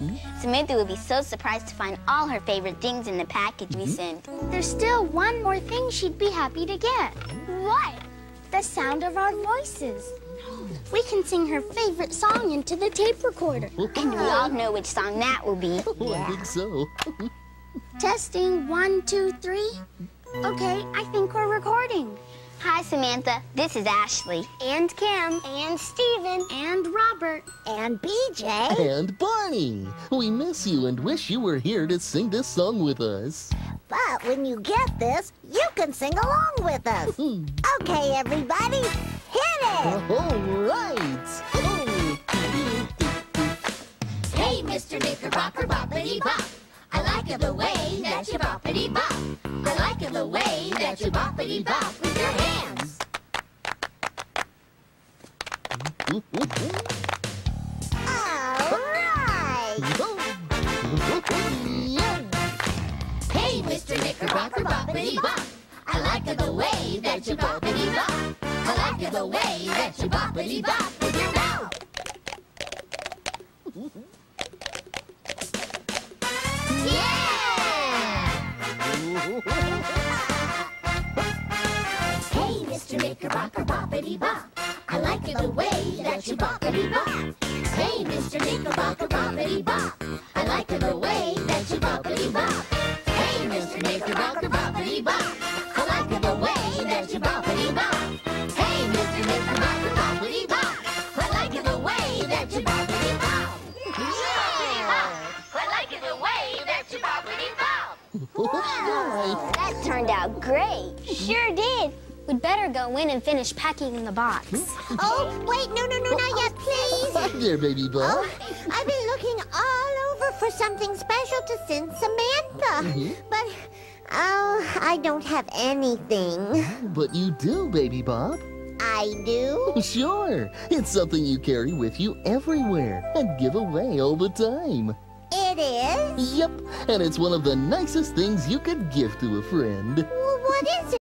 Mm-hmm. Samantha will be so surprised to find all her favorite things in the package we mm-hmm. sent. There's still one more thing she'd be happy to get. What? The sound of our voices. We can sing her favorite song into the tape recorder. And we all know which song that will be. Oh, I think so. Testing one, two, three. Okay, I think we're recording. Hi, Samantha. This is Ashley. And Kim. And Steven. And Robert. And BJ. And Barney, we miss you and wish you were here to sing this song with us. But when you get this, you can sing along with us. okay, everybody, hit it! All right. Oh. Hey, Mr. Knickerbocker, boppity bop. I like it the way that you boppity bop. I like it the way that you boppity bop with your hands. All right! Hey, Mr. Knickerbocker, boppity bop. I like it the way that you boppity bop. Hey, Mr. Knickerbocker, boppity bop. I like the way that you boppity bop. Hey, Mr. Knickerbocker, boppity bop. I like the way that you boppity bop. Hey, Mr. Knickerbocker, boppity bop. I like the way that you boppity bop. Bop. That turned out great. Sure did. We'd better go in and finish packing the box. Hmm? Oh, wait, no, no, no, not yet, please. Hi there, Baby Bop. Oh, I've been looking all over for something special to send Samantha. Mm-hmm. But, oh, I don't have anything. But you do, Baby Bop. I do? Sure. It's something you carry with you everywhere and give away all the time. It is? Yep, and it's one of the nicest things you could give to a friend. Well, what is it?